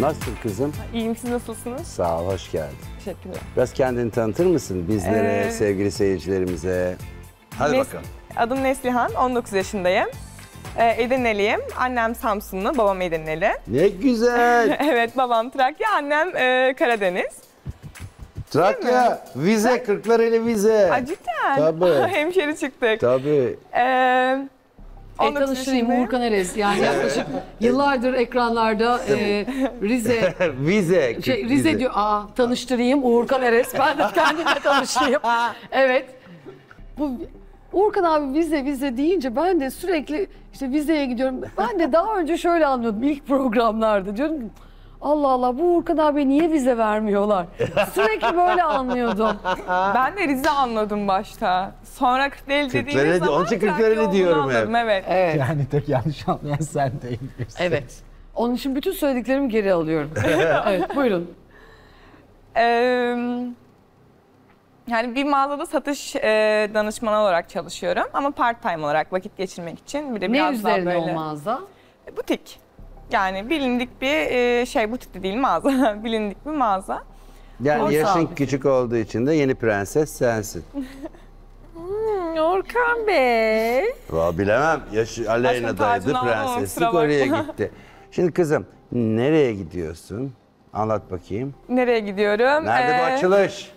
Nasılsın kızım? İyiyim siz nasılsınız? Sağ ol, hoş geldin. Teşekkürler. Biraz kendini tanıtır mısın bizlere, Ee, sevgili seyircilerimize? Hadi Nes- bakalım. Adım Neslihan, 19 yaşındayım. Ee, Edirneliyim. Annem Samsunlu, babam Edirneli. Ne güzel. evet, babam Trakya, annem e, Karadeniz. Trakya, vize, Kırklareli vize. Aa, cidden? Tabii. Hemşeri çıktık. Tabii. Ee, E, 19 tanıştırayım yaşındayım. Uğurkan Erez. Yani yaklaşık yıllardır ekranlarda e, Rize vize. şey, Rize vize. diyor. Aa tanıştırayım Uğurkan Erez. Ben de kendimle tanıştırayım. evet. Bu Uğurkan abi vize vize deyince ben de sürekli işte vizeye gidiyorum. Ben de daha önce şöyle anlıyordum ilk programlarda. Diyorum ki, Allah Allah bu Uğurkan abi niye vize vermiyorlar? Sürekli böyle anlıyordum. Ben de Rize anladım başta. Sonra Kırklareli dediğiniz Kırklareli- zaman onun için Trakya Kırklareli olduğunu diyorum anladım, hep. Evet. Evet. Yani tek yanlış anlayan sen değilsin. Evet. Onun için bütün söylediklerimi geri alıyorum. evet buyurun. Ee, yani bir mağazada satış e, danışmanı olarak çalışıyorum ama part time olarak vakit geçirmek için bir de Ne biraz daha üzerine böyle o mağaza? butik. Yani bilindik bir e, şey butik de değil mağaza. bilindik bir mağaza. Yani yaşın küçük olduğu için de yeni prenses sensin. Orkan Bey. Valla bilemem. Yaşı Aleyna'daydı, prenseslik oraya gitti. Şimdi kızım, nereye gidiyorsun? Anlat bakayım. Nereye gidiyorum? Nerede bu Ee, açılış?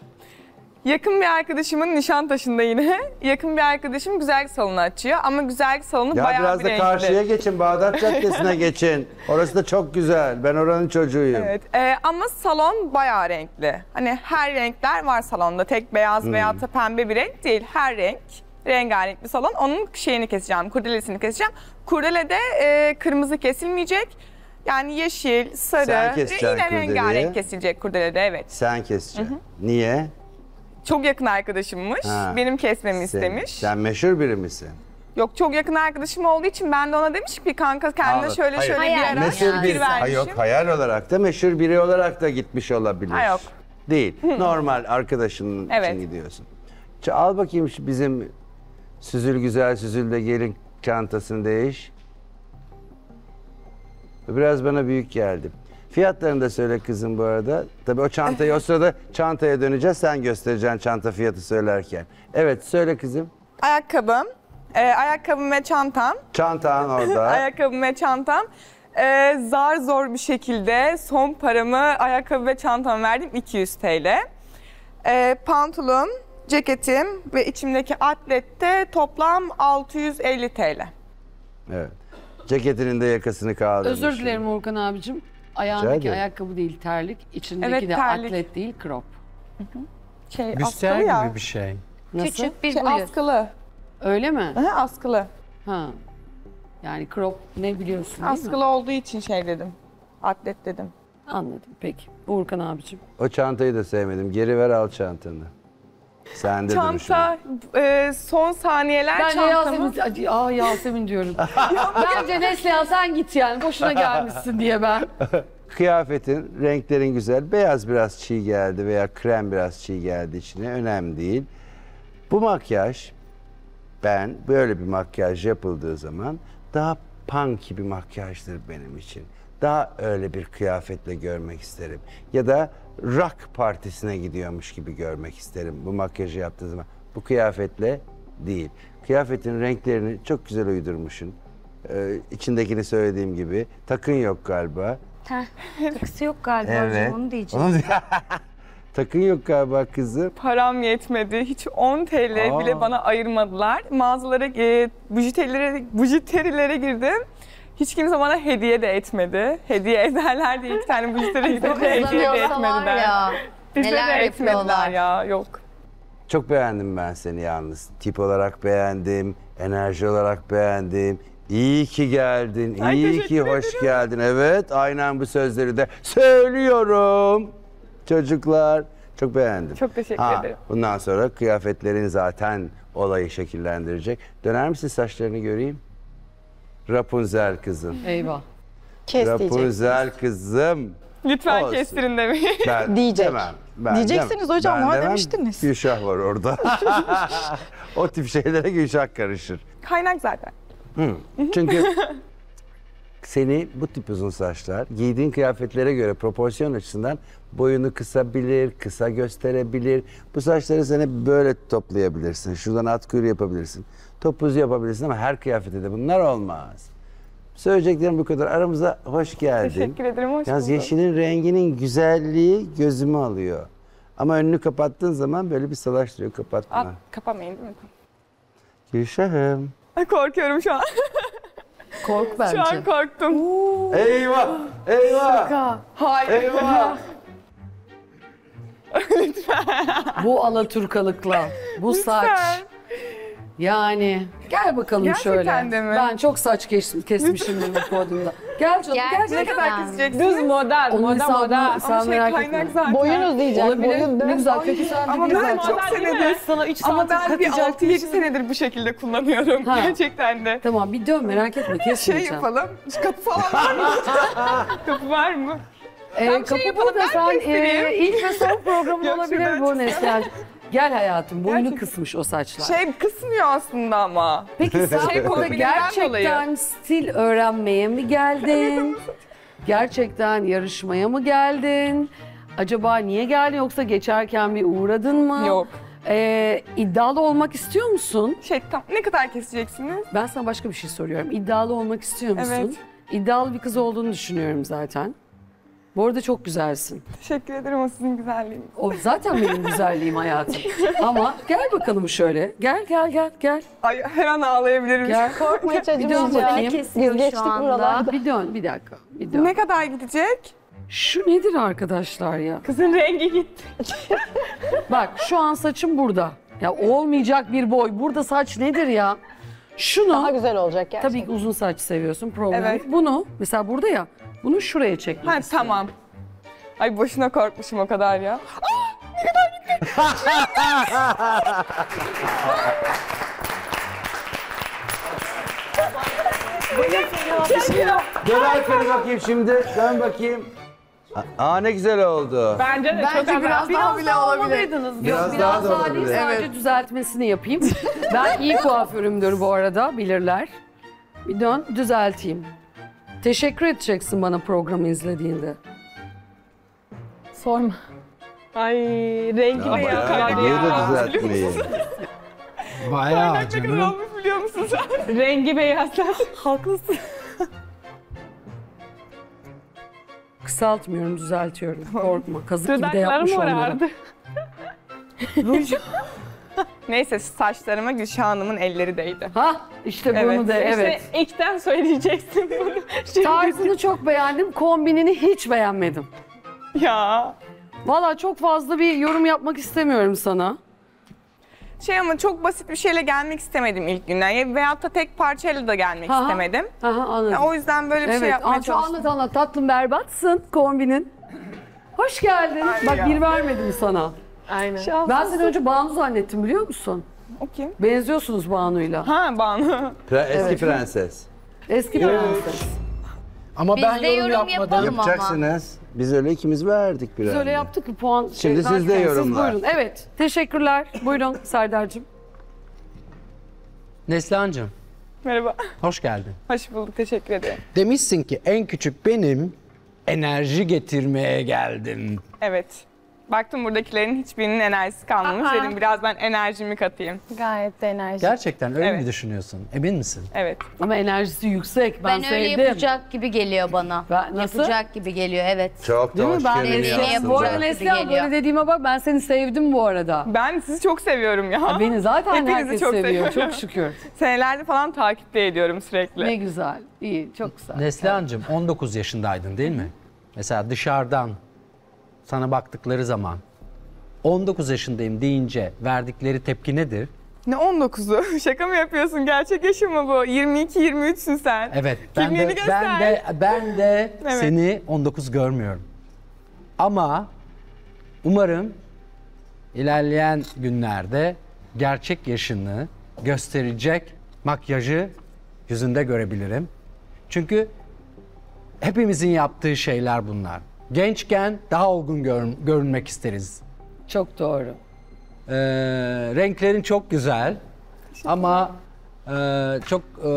Yakın bir arkadaşımın Nişantaşı'nda yine. Yakın bir arkadaşım güzellik salonu açıyor ama güzellik salonu Ya bayağı biraz bir da renkli. karşıya geçin, Bağdat Caddesi'ne geçin. Orası da çok güzel. Ben oranın çocuğuyum. Evet e, ama salon bayağı renkli. Hani her renkler var salonda. Tek beyaz Hmm. veya da pembe bir renk değil. Her renk rengarenk bir salon. Onun şeyini keseceğim, kurdelesini keseceğim. Kurdele de e, kırmızı kesilmeyecek. Yani yeşil, sarı, Sen keseceksin yine kurdeleyi. rengarenk kesilecek kurdelede evet. Sen keseceksin. Niye? Çok yakın arkadaşımmış. Ha. Benim kesmemi Sen- istemiş. Sen meşhur biri misin? Yok çok yakın arkadaşım olduğu için ben de ona demişim ki kanka kendine Anladım. şöyle Hayır. şöyle bir Hayal. ara Meşhur fikir bir, ha, vermişim. yok hayal olarak da meşhur biri olarak da gitmiş olabilir. Ha, yok. Değil. Normal arkadaşının Evet. için gidiyorsun. Ç- Al bakayım şu bizim süzül güzel süzül de gelin çantasını değiş. Biraz bana büyük geldi. Fiyatlarını da söyle kızım bu arada. Tabii o çantayı o sırada çantaya döneceğiz. Sen göstereceksin çanta fiyatı söylerken. Evet söyle kızım. Ayakkabım, e, ayakkabım ve çantam. Çantan orada. Ayakkabım ve çantam. E, zar zor bir şekilde son paramı ayakkabı ve çantama verdim 200 TL. E, pantolon, ceketim ve içimdeki atlette toplam 650 TL. Evet. Ceketinin de yakasını kaldırmış. Özür dilerim Uğurkan abicim. Ayağındaki ederim. ayakkabı değil terlik. içindeki Evet, de terlik. atlet değil crop. Şey, Büster askılı ya. gibi bir şey. Nasıl? Küçük bir Şey, bluz. askılı. Öyle mi? Aha, askılı. Ha. Yani crop ne biliyorsun değil mi? Askılı olduğu için şey dedim. Atlet dedim. Anladım peki. Uğurkan abicim. O çantayı da sevmedim. Geri ver al çantanı. Sende duruşu. Çanta, e, son saniyeler Bence çantamı. Yasemin, aa Yasemin diyorum. Bence Neslihan sen git yani. Boşuna gelmişsin diye ben. Kıyafetin, renklerin güzel. Beyaz biraz çiğ geldi veya krem biraz çiğ geldi içine. Önemli değil. Bu makyaj, ben böyle bir makyaj yapıldığı zaman daha punk bir makyajdır benim için. Daha öyle bir kıyafetle görmek isterim. Ya da rock partisine gidiyormuş gibi görmek isterim bu makyajı yaptığı zaman. Bu kıyafetle değil. Kıyafetin renklerini çok güzel uydurmuşsun. Ee, içindekini söylediğim gibi. Takın yok galiba. Heh, takısı yok galiba hocam onu diyeceğim. Onu- Takın yok galiba kızım. Param yetmedi. Hiç 10 TL Aa. bile bana ayırmadılar. Mağazalara, e, bujiterileri, bujiterileri girdim. Hiç kimse bana hediye de etmedi. Hediye ederler diye iki tane bujiteri gidip hediye de etmediler. ya. Bize neler de etmediler ya. Yok. Çok beğendim ben seni yalnız. Tip olarak beğendim, enerji olarak beğendim. İyi ki geldin, Ay, iyi teşekkür ki hoş geldin. Evet, aynen bu sözleri de söylüyorum. Çocuklar, çok beğendim. Çok teşekkür Ha, ederim. Bundan sonra kıyafetlerin zaten olayı şekillendirecek. Döner misin saçlarını göreyim? Rapunzel kızım. Eyvah. Kes diyecek. Rapunzel kızım. Lütfen Olsun. kestirin demeyin. Ben Diyecek. demem. Ben Diyeceksiniz demem. hocam, Ben var demem. demiştiniz. Gülşah var orada. o tip şeylere Gülşah karışır. Kaynak zaten. Çünkü seni bu tip uzun saçlar giydiğin kıyafetlere göre proporsiyon açısından boyunu kısabilir, kısa gösterebilir. Bu saçları sen hep böyle toplayabilirsin. Şuradan at kuyruğu yapabilirsin. Topuz yapabilirsin ama her kıyafette de bunlar olmaz. Söyleyeceklerim bu kadar. Aramıza hoş geldin. Teşekkür ederim, hoş Yalnız bulduk. yeşilin renginin güzelliği gözümü alıyor. Ama önünü kapattığın zaman böyle bir salaştırıyor. Kapatma. At, kapamayın değil mi? Gülşah'ım. Ay, Korkuyorum şu an. Kork bence. Şu an korktum. Eyvah! Eyvah! Hayır. Eyvah! Bu alaturkalıkla, bu saç. Yani gel bakalım Gerçekten şöyle. de mi? Ben çok saç kes, kesmişim bu podyumda. Gel canım gel. Gerçekten. Ne kadar keseceksin? Düz model, Onun moda hesabını moda. sen Ama şey merak kaynak zaten. Boyun uzayacak, Olabilir. boyun Ne dön. güzel. Peki sen Ama ben çok senedir Sana 3 ama saat ben bir katacak 6-7 senedir bu şekilde kullanıyorum. Ha. Gerçekten de. Tamam bir dön merak etme Şey kesmeyeceğim. yapalım. Şu kapı falan var mı? kapı var mı? Ee, Tam şey kapı yapalım, burada ben sen e, ilk ve son programın Yok, olabilir şuradan bu çıksana. Neslihan. Gel hayatım boyunu Gerçekten. kısmış o saçlar. Şey kısmıyor aslında ama. Peki sen şey yapabilirim, gerçekten stil öğrenmeye mi geldin? gerçekten yarışmaya mı geldin? Acaba niye geldin yoksa geçerken bir uğradın mı? Yok. Ee, iddialı olmak istiyor musun? Şey tam ne kadar keseceksiniz? Ben sana başka bir şey soruyorum. İddialı olmak istiyor musun? Evet. İddialı bir kız olduğunu düşünüyorum zaten. Bu arada çok güzelsin. Teşekkür ederim o sizin güzelliğiniz. O zaten benim güzelliğim hayatım. Ama gel bakalım şöyle. Gel gel gel gel. Ay her an ağlayabilirim. Gel. Korkma hiç Bir dön bakayım. Biz geçtik buralarda. Bir dön bir dakika. Bir dön. Ne kadar gidecek? Şu nedir arkadaşlar ya? Kızın rengi gitti. Bak şu an saçım burada. Ya olmayacak bir boy. Burada saç nedir ya? Şunu Daha güzel olacak gerçekten. tabii ki uzun saç seviyorsun problem. Evet. Bunu mesela burada ya. Bunu şuraya çekmek Ha istiyorum. tamam. Ay boşuna korkmuşum o kadar ya. Dön arkana bakayım şimdi. Dön bakayım. Aa ne güzel oldu. Bence de çok Bence biraz daha bile olabilir. olabilirdiniz. Biraz Yok, daha biraz da daha, değil olabilir. sadece Evet. düzeltmesini yapayım. ben iyi kuaförümdür bu arada bilirler. Bir dön düzelteyim. Teşekkür edeceksin bana programı izlediğinde. Sorma. Ay rengi Ama beyaz. ya, niye de ya. düzeltmeyi? Bayağı Ne kadar canım. olmuş biliyor musun sen? Rengi beyazlar. Haklısın. Kısaltmıyorum düzeltiyorum. Korkma. Kazık gibi de yapmış Dudaklarım onları. morardı. Neyse saçlarıma Gülşah Hanım'ın elleri değdi. Ha işte bunu Evet, da evet. İşte ilkten söyleyeceksin bunu. Şimdi Tarzını çok beğendim. Kombinini hiç beğenmedim. Ya. Valla çok fazla bir yorum yapmak istemiyorum sana. Şey ama çok basit bir şeyle gelmek istemedim ilk günden. Ya- Veyahut da tek parçayla da gelmek Aha. istemedim. Aha anladım. Ya o yüzden böyle bir evet. şey yapmaya Aa, şu çalıştım. anlat anlat tatlım berbatsın kombinin. Hoş geldin. Bak ya. bir vermedim sana. Aynen. Ben seni önce Banu zannettim biliyor musun? O kim? Benziyorsunuz Banu'yla. Ha Banu. Pre- Eski prenses. Eski prenses. Ama Biz ben de yorum yorum yapmadım. yapalım ama. Yapacaksınız. Biz öyle ikimiz verdik bir Biz öyle yaptık ki puan Şimdi siz de yorumlar. buyurun. Evet. Teşekkürler. Buyurun Serdar'cığım. Neslihan'cığım Merhaba. hoş geldin. Hoş bulduk. Teşekkür ederim. Demişsin ki en küçük benim enerji getirmeye geldim. Evet. Baktım buradakilerin hiçbirinin enerjisi kalmamış. Aa. Dedim biraz ben enerjimi katayım. Gayet de enerji. Gerçekten öyle Evet. mi düşünüyorsun? Emin misin? Evet. Ama enerjisi yüksek. Ben, Ben, öyle sevdim. yapacak gibi geliyor bana. Ben- nasıl? Yapacak gibi geliyor evet. Çok da Değil mi? hoş Ben Neslihan'ı aslında. Bu arada Gibi Neslihan geliyor. böyle dediğime bak ben seni sevdim bu arada. Ben sizi çok seviyorum ya. Beni zaten Hepinizi herkes çok seviyor. seviyorum. Çok şükür. Senelerde falan takipte ediyorum sürekli. Ne güzel. İyi. Çok güzel. Neslihan'cığım 19 yaşındaydın değil mi? Mesela dışarıdan sana baktıkları zaman 19 yaşındayım deyince verdikleri tepki nedir? Ne 19'u? Şaka mı yapıyorsun? Gerçek yaşım mı bu? 22-23'sün sen. Evet ben Kimliğini de göster. ben de ben de Evet. seni 19 görmüyorum. Ama umarım ilerleyen günlerde gerçek yaşını gösterecek makyajı yüzünde görebilirim. Çünkü hepimizin yaptığı şeyler bunlar. Gençken daha olgun görün- görünmek isteriz. Çok doğru. Ee, renklerin çok güzel ama e, çok e,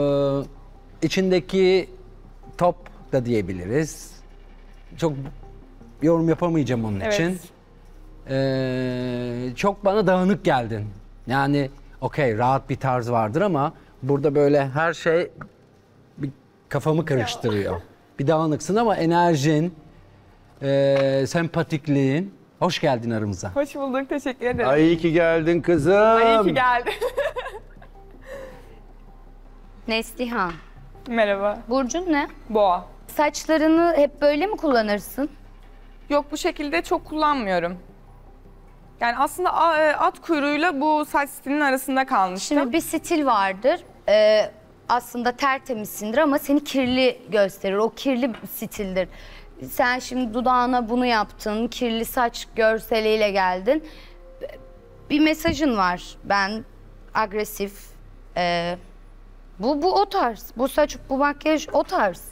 içindeki top da diyebiliriz. Çok yorum yapamayacağım onun Evet. için. Ee, çok bana dağınık geldin. Yani okey rahat bir tarz vardır ama burada böyle her şey bir kafamı karıştırıyor. Bir dağınıksın ama enerjin, ee, sempatikliğin. Hoş geldin aramıza. Hoş bulduk. Teşekkür ederim. Ay iyi ki geldin kızım. Ay, iyi ki geldi. Neslihan. Merhaba. Burcun ne? Boğa. Saçlarını hep böyle mi kullanırsın? Yok bu şekilde çok kullanmıyorum. Yani aslında e, at kuyruğuyla bu saç stilinin arasında kalmıştım. Şimdi bir stil vardır. Ee, aslında tertemizsindir ama seni kirli gösterir. O kirli stildir. Sen şimdi dudağına bunu yaptın, kirli saç görseliyle geldin. Bir mesajın var. Ben agresif. ee, bu bu o tarz. Bu saç, bu makyaj o tarz.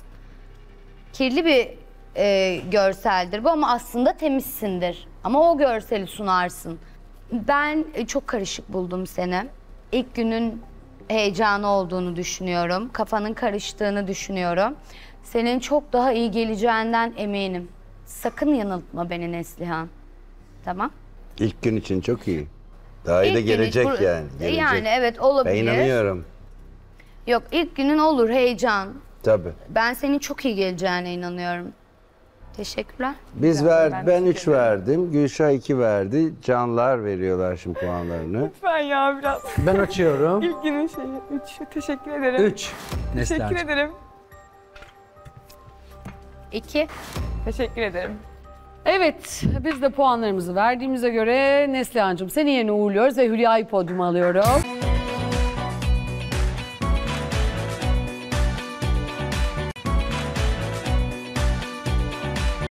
Kirli bir e, görseldir bu ama aslında temizsindir. Ama o görseli sunarsın. Ben e, çok karışık buldum seni. İlk günün heyecanı olduğunu düşünüyorum. Kafanın karıştığını düşünüyorum. Senin çok daha iyi geleceğinden eminim. Sakın yanıltma beni Neslihan. Tamam? İlk gün için çok iyi. Daha iyi de İlk günün- gelecek yani. Gelecek. Yani evet olabilir. Ben inanıyorum. Yok ilk günün olur heyecan. Tabii. Ben senin çok iyi geleceğine inanıyorum. Teşekkürler. Biz ver, ben ben teşekkür 3 verdim. Gülşah 2 verdi. Canlar veriyorlar şimdi puanlarını. Lütfen ya biraz. Ben açıyorum. İlk günün şeyi. Üç. Teşekkür ederim. 3. Teşekkür ederim. İki. Teşekkür ederim. Evet, biz de puanlarımızı verdiğimize göre Neslihan'cığım seni yerine uğurluyoruz ve Hülya'yı podyuma alıyorum.